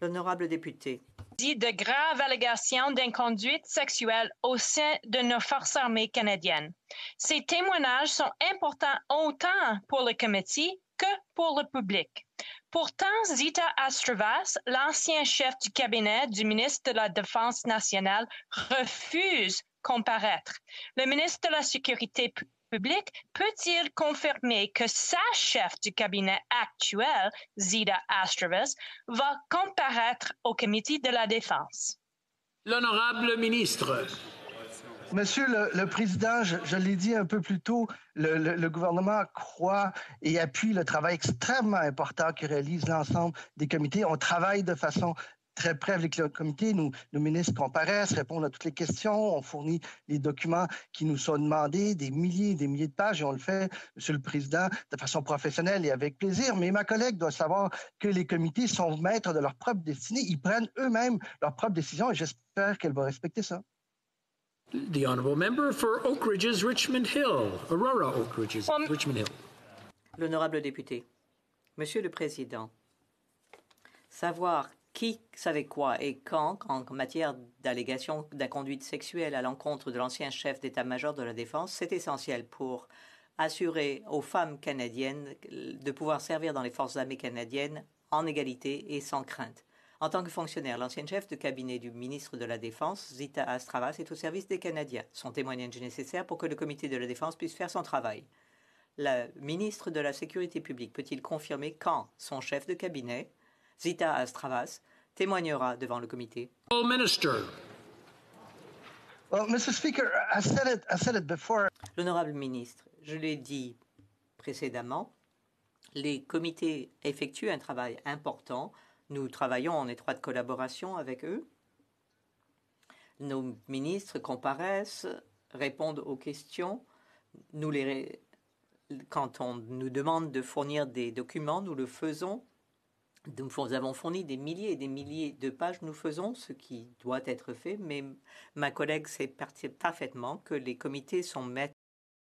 L'honorable député. de graves allégations d'inconduite sexuelle au sein de nos forces armées canadiennes. Ces témoignages sont importants autant pour le comité que pour le public. Pourtant, Zita Astravas, l'ancien chef du cabinet du ministre de la Défense nationale, refuse comparaître. Le ministre de la Sécurité publique peut-il confirmer que sa chef du cabinet actuel, Zita Astravas, va comparaître au comité de la Défense? L'honorable ministre. Monsieur le, Président, je, l'ai dit un peu plus tôt, le, gouvernement croit et appuie le travail extrêmement important que réalise l'ensemble des comités. On travaille de façon très près avec le comité. Nous, nos ministres comparaissent, répondent à toutes les questions. On fournit les documents qui nous sont demandés, des milliers et des milliers de pages, et on le fait, Monsieur le Président, de façon professionnelle et avec plaisir. Mais ma collègue doit savoir que les comités sont maîtres de leur propre destinée. Ils prennent eux-mêmes leurs propres décisions et j'espère qu'elle va respecter ça. The honourable member for Oak Ridges, Richmond Hill, Aurora Oak Ridges, Richmond Hill. L'honorable député. Monsieur le Président, savoir qui savait quoi et quand en matière d'allégation d'inconduite sexuelle à l'encontre de l'ancien chef d'état-major de la Défense, c'est essentiel pour assurer aux femmes canadiennes de pouvoir servir dans les forces armées canadiennes en égalité et sans crainte. En tant que fonctionnaire, l'ancienne chef de cabinet du ministre de la Défense, Zita Astravas, est au service des Canadiens. Son témoignage est nécessaire pour que le comité de la Défense puisse faire son travail. Le ministre de la Sécurité publique peut-il confirmer quand son chef de cabinet, Zita Astravas, témoignera devant le comité L'honorable ministre, je l'ai dit précédemment, les comités effectuent un travail important nous travaillons en étroite collaboration avec eux. Nos ministres comparaissent, répondent aux questions. Nous les, quand on nous demande de fournir des documents, nous le faisons. Nous avons fourni des milliers et des milliers de pages. Nous faisons ce qui doit être fait, mais ma collègue sait parfaitement que les comités sont maîtres